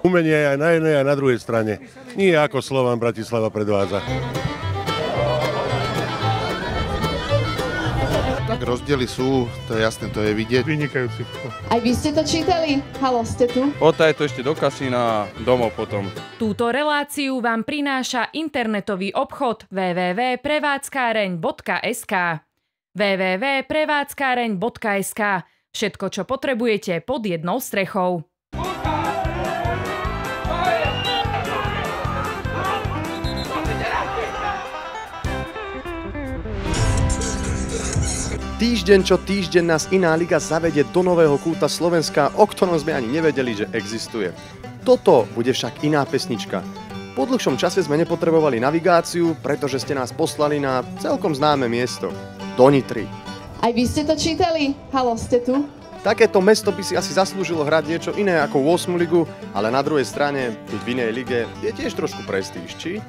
Umenie je aj na jednej, aj na druhej strane. Nie ako Slovan Bratislava predvádza. Tak rozdiely sú, to je jasné, to je vidieť. Vynikajúci. Aj vy ste to čítali? Halo, ste tu? Odtaj to ešte do kasína a domov potom. Túto reláciu vám prináša internetový obchod www.prevádzkareň.sk www.prevádzkareň.sk Všetko, čo potrebujete pod jednou strechou. Týždeň čo týždeň nás iná liga zavede do nového kúta Slovenska, o ktorom sme ani nevedeli, že existuje. Toto bude však iná pesnička. Po dlhšom čase sme nepotrebovali navigáciu, pretože ste nás poslali na celkom známe miesto. Do Nitry. Aj vy ste to čítali? Halo, ste tu? Takéto mesto by si asi zaslúžilo hrať niečo iné ako 8 ligu, ale na druhej strane, byť v inej lige, je tiež trošku prestíž, či?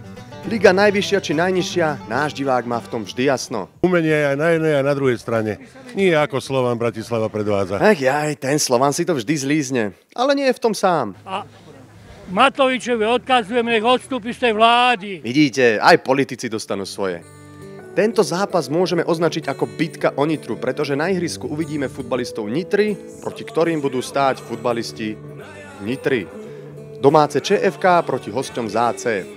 Liga najvyššia či najnižšia, náš divák má v tom vždy jasno. Umenie je aj na jednej, aj na druhej strane. Nie ako Slovan Bratislava predvádza. Ach jaj, ten Slovan si to vždy zlízne. Ale nie je v tom sám. Matovičovi odkazujeme, nech odstúpi z tej vlády. Vidíte, aj politici dostanú svoje. Tento zápas môžeme označiť ako bitka o Nitru, pretože na ihrisku uvidíme futbalistov Nitry, proti ktorým budú stáť futbalisti Nitry. Domáce ČFK proti hosťom ZAC.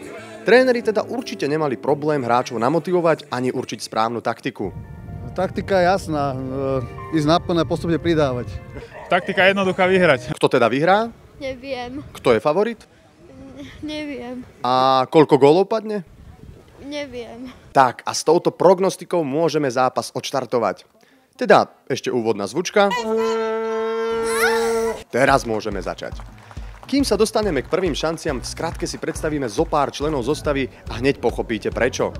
Tréneri teda určite nemali problém hráčov namotivovať ani určiť správnu taktiku. Taktika je jasná, e, ísť naplné a postupne pridávať. Taktika je jednoduchá vyhrať. Kto teda vyhrá? Neviem, Kto je favorit? neviem, A koľko gólov padne? Neviem. Tak, a s touto prognostikou môžeme zápas odštartovať. Teda ešte úvodná zvučka. Teraz môžeme začať. Kým sa dostaneme k prvým šanciam, v skratke si predstavíme zo pár členov zostavy a hneď pochopíte prečo.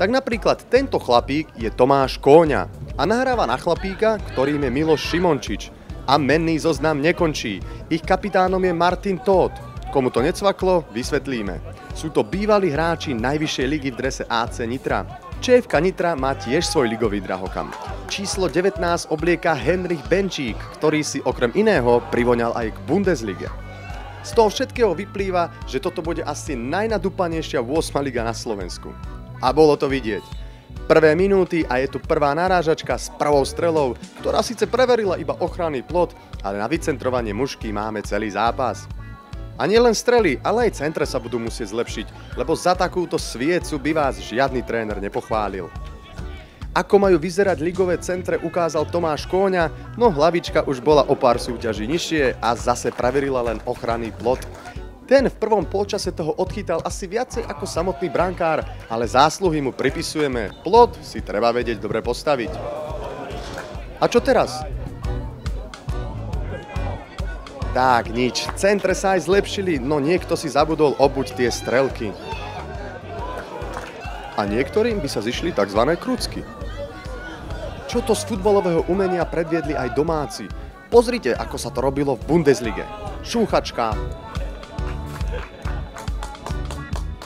Tak napríklad tento chlapík je Tomáš Kóňa a nahráva na chlapíka, ktorým je Miloš Šimončič. A menný zoznam nekončí. Ich kapitánom je Martin Todd. Komu to necvaklo, vysvetlíme. Sú to bývalí hráči najvyššej ligy v drese AC Nitra. ČFK Nitra má tiež svoj ligový drahokam. Číslo 19 oblieka Henrich Benčík, ktorý si okrem iného privoňal aj k Bundeslige. Z toho všetkého vyplýva, že toto bude asi najnadúpanejšia 8 liga na Slovensku. A bolo to vidieť. Prvé minúty a je tu prvá narážačka s prvou strelou, ktorá síce preverila iba ochranný plot, ale na vycentrovanie mužky máme celý zápas. A nielen strely, ale aj centre sa budú musieť zlepšiť, lebo za takúto sviecu by vás žiadny tréner nepochválil. Ako majú vyzerať ligové centre ukázal Tomáš Kóňa, no hlavička už bola o pár súťaží nižšie a zase preverila len ochranný plot. Ten v prvom polčase toho odchytal asi viacej ako samotný brankár, ale zásluhy mu pripisujeme. Plot si treba vedieť dobre postaviť. A čo teraz? Tak, nič. Centre sa aj zlepšili, no niekto si zabudol obuť tie strelky. A niektorým by sa zišli tzv. krucky. Čo to z futbalového umenia predviedli aj domáci? Pozrite, ako sa to robilo v Bundeslige. Šúchačka,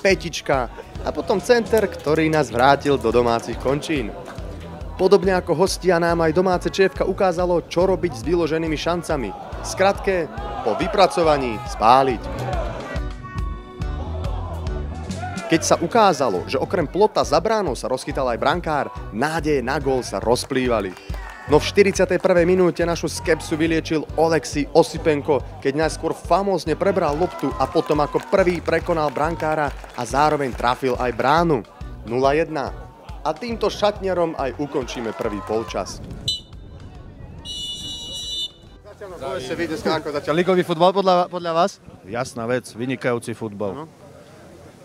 petička a potom center, ktorý nás vrátil do domácich končín. Podobne ako hostia nám aj domáce čevka ukázalo, čo robiť s vyloženými šancami. Skratke, po vypracovaní spáliť. Keď sa ukázalo, že okrem plota za bránou sa rozchytal aj brankár, nádeje na gól sa rozplývali. No v 41. minúte našu skepsu vyliečil Oleksi Osipenko, keď najskôr famózne prebral loptu a potom ako prvý prekonal brankára a zároveň trafil aj bránu. 0-1. A týmto šatňarom aj ukončíme prvý polčas. Povedzte vy dneska ako začal ligový futbal podľa, podľa vás? Jasná vec, vynikajúci futbal. No.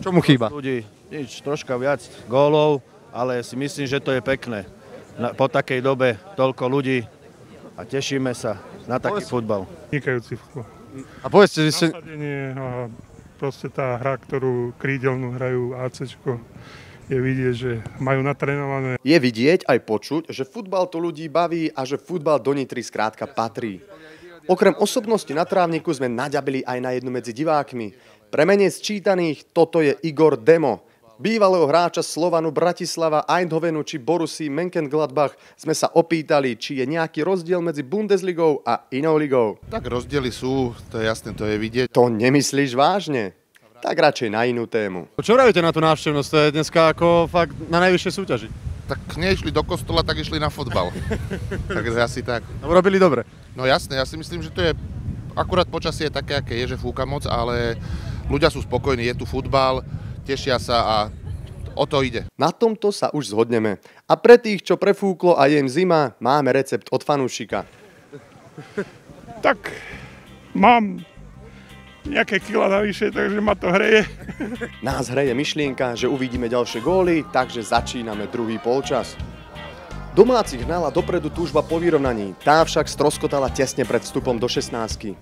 Čo mu chýba? Ľudí, nič, troška viac gólov, ale si myslím, že to je pekné. Na, po takej dobe toľko ľudí a tešíme sa na taký Povedz- futbal. Vynikajúci futbal. A povedzte, vy ste... Nasadenie a proste tá hra, ktorú krídelnú hrajú ACčko, je vidieť, že majú natrénované Je vidieť aj počuť, že futbal to ľudí baví a že futbal do Nitry skrátka patrí. Okrem osobnosti na trávniku sme naďabili aj na jednu medzi divákmi. Pre menej sčítaných toto je Igor Demo. Bývalého hráča Slovanu Bratislava, Eindhovenu či Borussii Mönchengladbach sme sa opýtali, či je nejaký rozdiel medzi Bundesligou a inou ligou. Tak rozdiely sú, to je jasné, to je vidieť. To nemyslíš vážne? Tak radšej na inú tému. Čo vravíte na tú návštevnosť? To je dneska ako fakt na najvyššej súťaži. Tak nešli do kostola, tak išli na fotbal. Takže asi tak. No, robili dobre. No jasné, ja si myslím, že to je akurát počasie je také, aké je, že fúka moc, ale ľudia sú spokojní, je tu futbal, tešia sa a o to ide. Na tomto sa už zhodneme. A pre tých, čo prefúklo a je im zima, máme recept od fanúšika. Tak mám nejaké kila navyše, takže ma to hreje. Nás hreje myšlienka, že uvidíme ďalšie góly, takže začíname druhý polčas. Domácich hnala dopredu túžba po vyrovnaní, tá však stroskotala tesne pred vstupom do 16.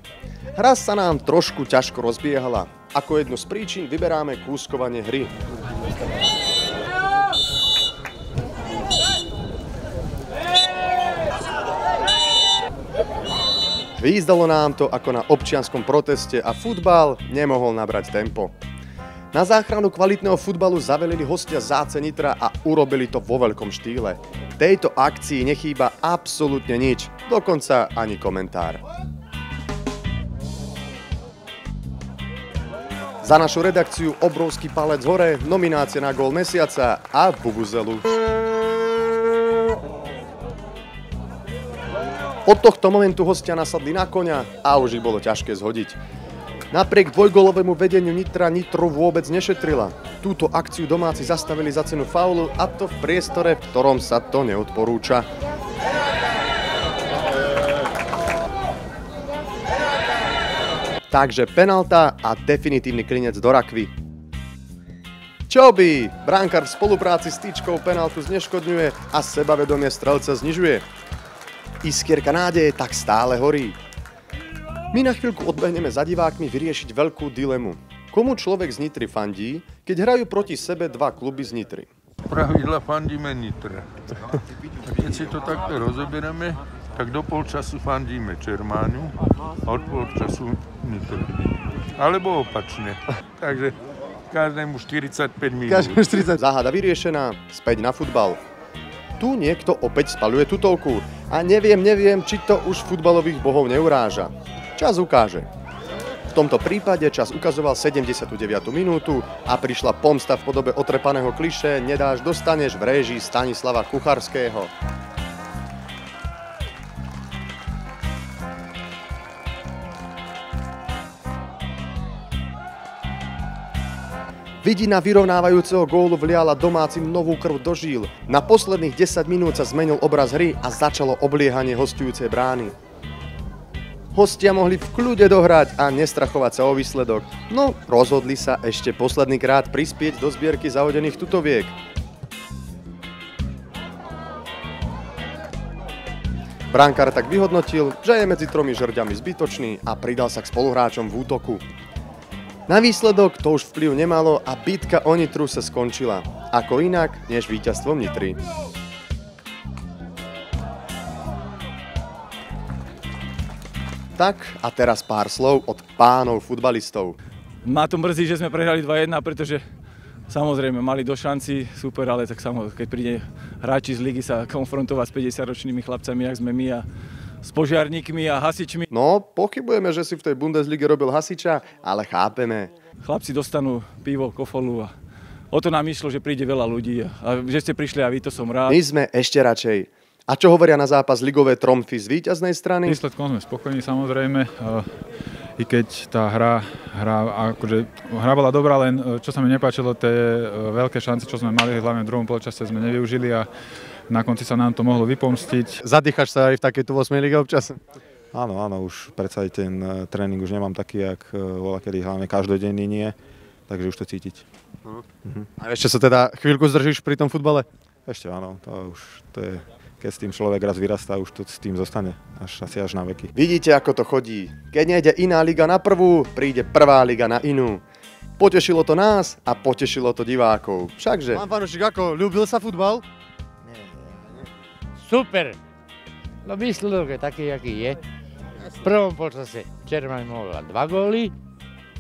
Hra sa nám trošku ťažko rozbiehala. Ako jednu z príčin vyberáme kúskovanie hry. Výzdalo nám to ako na občianskom proteste a futbal nemohol nabrať tempo. Na záchranu kvalitného futbalu zavelili hostia záce Nitra a urobili to vo veľkom štýle. Tejto akcii nechýba absolútne nič, dokonca ani komentár. Za našu redakciu obrovský palec hore, nominácia na gól mesiaca a Bubuzelu. Od tohto momentu hostia nasadli na konia a už ich bolo ťažké zhodiť. Napriek dvojgolovému vedeniu Nitra Nitro vôbec nešetrila. Túto akciu domáci zastavili za cenu faulu a to v priestore, v ktorom sa to neodporúča. Takže penalta a definitívny klinec do rakvy. Čo by? Bránkar v spolupráci s týčkou penaltu zneškodňuje a sebavedomie strelca znižuje. Iskierka nádeje tak stále horí. My na chvíľku odbehneme za divákmi vyriešiť veľkú dilemu. Komu človek z Nitry fandí, keď hrajú proti sebe dva kluby z Nitry? Pravidla fandíme Nitre. A keď si to takto rozoberieme, tak do polčasu fandíme Čermáňu a od polčasu Nitre. Alebo opačne. Takže každému 45 minút. Každému 40. Záhada vyriešená, späť na futbal. Tu niekto opäť spaluje tutovku a neviem, neviem, či to už futbalových bohov neuráža. Čas ukáže. V tomto prípade čas ukazoval 79. minútu a prišla pomsta v podobe otrepaného kliše Nedáš, dostaneš v réžii Stanislava Kucharského. Vidina vyrovnávajúceho gólu vliala domácim novú krv do žíl. Na posledných 10 minút sa zmenil obraz hry a začalo obliehanie hostujúcej brány. Hostia mohli v kľude dohrať a nestrachovať sa o výsledok. No, rozhodli sa ešte posledný krát prispieť do zbierky zahodených tutoviek. Brankár tak vyhodnotil, že je medzi tromi žrďami zbytočný a pridal sa k spoluhráčom v útoku. Na výsledok to už vplyv nemalo a bitka o Nitru sa skončila. Ako inak, než víťazstvom Nitry. Tak a teraz pár slov od pánov futbalistov. Ma to mrzí, že sme prehrali 2-1, pretože samozrejme mali do šanci, super, ale tak samozrejme, keď príde hráči z ligy sa konfrontovať s 50-ročnými chlapcami, jak sme my a s požiarníkmi a hasičmi. No, pochybujeme, že si v tej Bundeslige robil hasiča, ale chápeme. Chlapci dostanú pivo, kofolu a o to nám išlo, že príde veľa ľudí a, že ste prišli a vy, to som rád. My sme ešte radšej. A čo hovoria na zápas ligové tromfy z víťaznej strany? Výsledkom sme spokojní samozrejme. I keď tá hra, hra, akože, hra bola dobrá, len čo sa mi nepáčilo, tie veľké šance, čo sme mali, hlavne v druhom polčase sme nevyužili a na konci sa nám to mohlo vypomstiť. Zadýchaš sa aj v takejto 8 lige občas? Áno, áno, už predsa aj ten tréning už nemám taký, jak bola kedy hlavne každodenný nie, takže už to cítiť. Uh-huh. Uh-huh. A ešte sa teda chvíľku zdržíš pri tom futbale? Ešte áno, to už to je keď s tým človek raz vyrastá, už to s tým zostane až, asi až na veky. Vidíte, ako to chodí. Keď nejde iná liga na prvú, príde prvá liga na inú. Potešilo to nás a potešilo to divákov. Všakže. Pán Fanušik, ako? Ľúbil sa futbal? Super. No výsledok je taký, aký je. V prvom počase Čermaň mohla dva góly,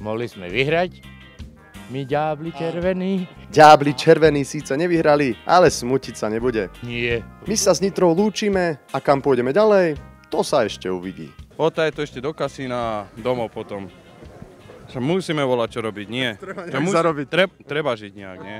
mohli sme vyhrať. My ďábli červení. Ďábli červení síce nevyhrali, ale smutiť sa nebude. Nie. My sa s Nitrou lúčime a kam pôjdeme ďalej, to sa ešte uvidí. Potaj to ešte do kasína a domov potom. Musíme volať čo robiť, nie. Treba nejak zarobiť. Treb, treba žiť nejak, nie?